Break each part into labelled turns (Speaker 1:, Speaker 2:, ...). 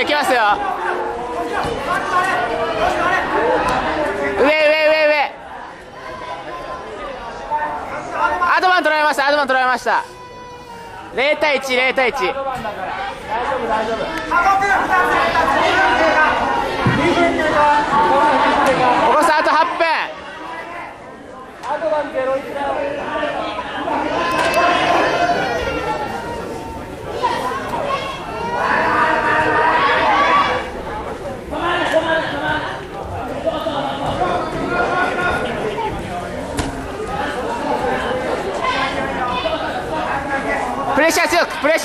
Speaker 1: 行きますよ。上上上上。アドバン取られましたアドバン取られました。0対10対1大丈夫大丈夫さあと8分。アドバン0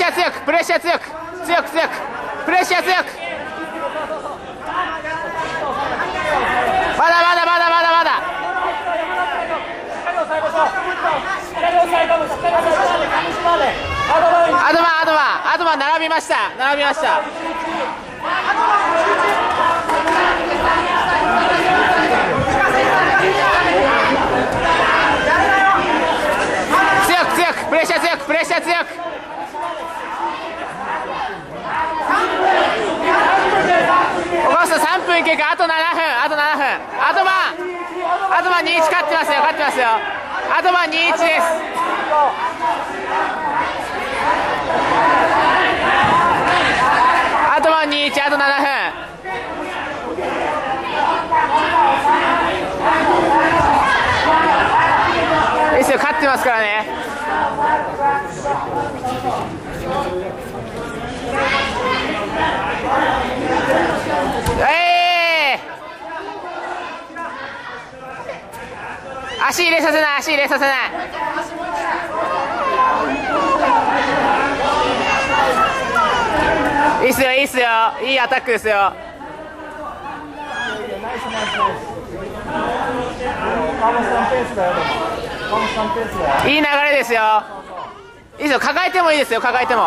Speaker 1: ャー強くプレッシャー強く強く強くプレッシャー強く。まだまだまだまだまだ。アドバンアドバンアドバン並びました。並びました強く強くプレッシャー強くプレッシャー強くお母さん3分いけるかあと7分あと7分。アドバン。アドバン2-1勝ってますよ。勝ってますよ。アドバン2-1です。あとは2-1あと7分。ですよ。勝ってますからねえー足入れさせない足入れさせない。いいっすよいいっすよ。いいアタックですよ。いい流れですよ。いいですよ。抱えてもいいですよ抱えても。お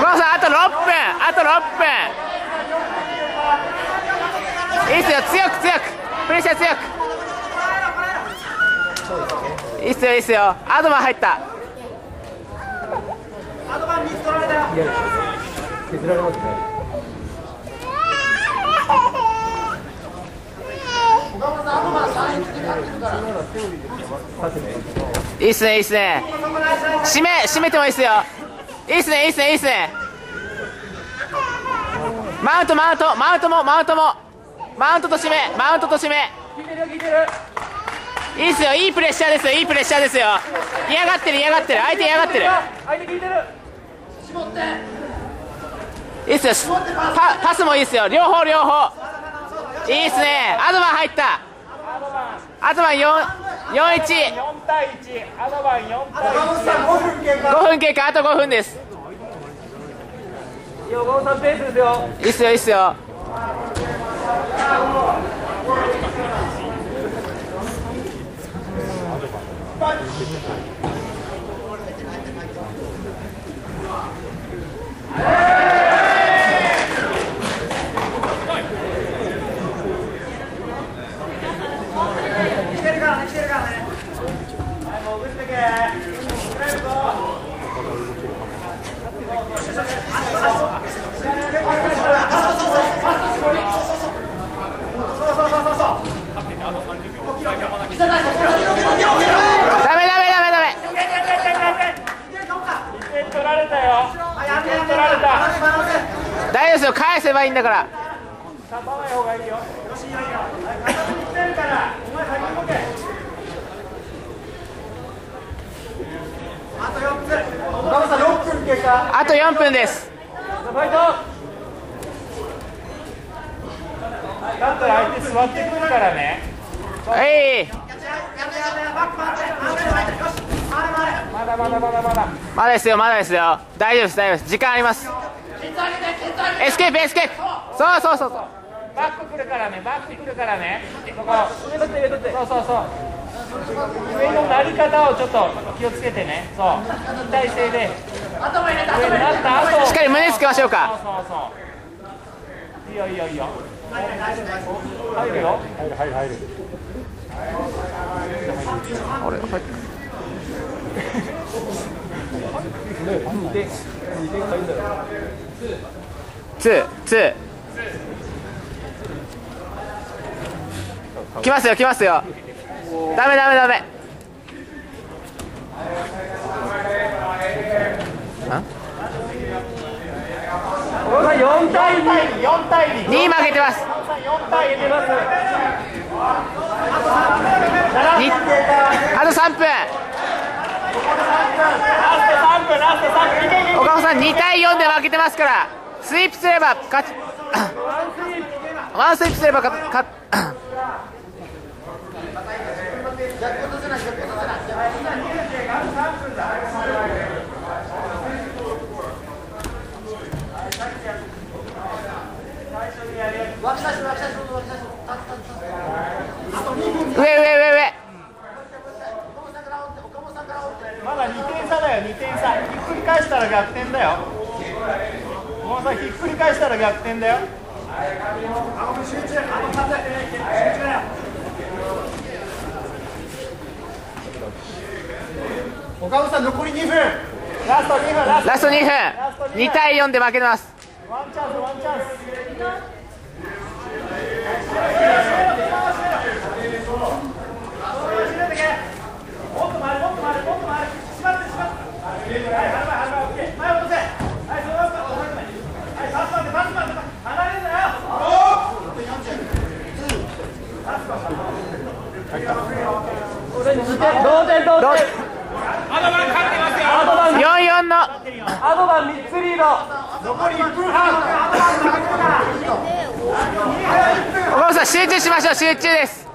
Speaker 1: 母さんあと6分あと6分。いいっすよ強く強くプレッシャー強く。いいっすよいいっすよ。アドバン入った。いいっすねいいっすね。締め締めてもいいっすよ。いいっすねいいっすねいいっすね。マウントマウントマウントもマウントも。マウントと締めマウントと締め。いいっすよいいプレッシャーですよいいプレッシャーですよ。嫌がってる嫌がってる。相手嫌がってる。いいっすよパパスもいいっすよ。両方両方。いいっすね。アドバン入った。アドバン。4 41
Speaker 2: 4対1アドバン4対1
Speaker 1: 5分経過。あと5分です。
Speaker 2: いいよゴーさんペースですよ。
Speaker 1: いいっすよいいっすよダメダメダメダメ
Speaker 2: 1点取られたよ1点取られた
Speaker 1: 大丈夫ですよ。返せばいいんだから。
Speaker 2: 立たない方がいいよ
Speaker 1: あと4分です。
Speaker 2: ファイトだったら相手座ってくるからね
Speaker 1: はい。
Speaker 2: まだまだまだまだ
Speaker 1: まだですよまだですよ。大丈夫です大丈夫です。時間あります。エスケープエスケープそうそうそうそう。
Speaker 2: バック来るからねバック来るからね。ここ。そうそうそう。上のなり方をちょっと気をつけてね。そう。いい体勢で。上になった後。
Speaker 1: しっかり胸つけましょうか。
Speaker 2: そうそうそう。いいよいいよいいよ。入るよ。入る入る入る。
Speaker 1: 俺入ってツーツー。来ますよ来ますよ。ダメダメダメ。
Speaker 2: 4対2 4対2
Speaker 1: 2負けてます。
Speaker 2: 4対2ます。
Speaker 1: にあと3分
Speaker 2: ラスト3分ラスト3分いけいけ
Speaker 1: 岡本さん2対4で負けてますからスイープすれば勝ち ワンスイープすれば勝勝上 上上上
Speaker 2: まだ2点差だよ2点差ひっくり返したら逆転だよ。もうさひっくり返したら逆転だよ。
Speaker 3: 岡本さん残り2分。
Speaker 2: ラスト2分ラスト
Speaker 1: ラスト2分。2対4で負けてます。
Speaker 2: ワンチャンスワンチャンス同点同
Speaker 1: どう
Speaker 2: 点アドバン
Speaker 1: 4-4の
Speaker 2: アドバン3つリード残り1分半
Speaker 1: 岡本さん集中しましょう集中です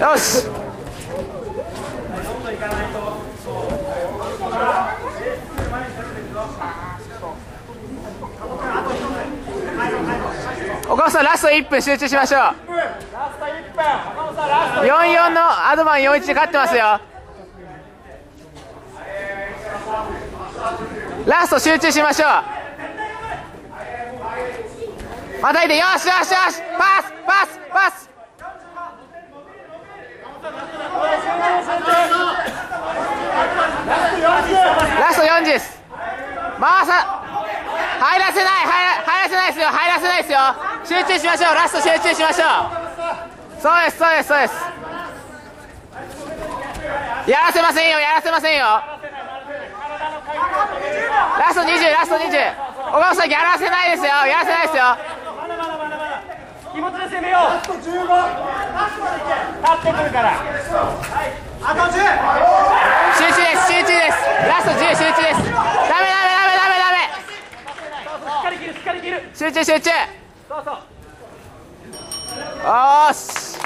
Speaker 1: よし。岡本さんラスト1分集中しましょう。44のアドバン41で勝ってますよ。ラスト集中しましょう。またいでよしよしよし。パスパスパスラスト40です回さ入らせない入ら入らせないですよ入らせないですよ集中しましょう。ラスト集中しましょう。そうですそうですそうです。やらせませんよやらせませんよ。ラスト20ラスト20岡本さんやらせないですよ。やらせないですよ。
Speaker 2: 気持ちで攻めよう。立ってくるから。
Speaker 1: 集中です集中です。ラスト10集中です。ダメダメダメダメダ
Speaker 2: しっかり切るしっかり切る。
Speaker 1: メ集中集中
Speaker 2: そうそう
Speaker 1: おーし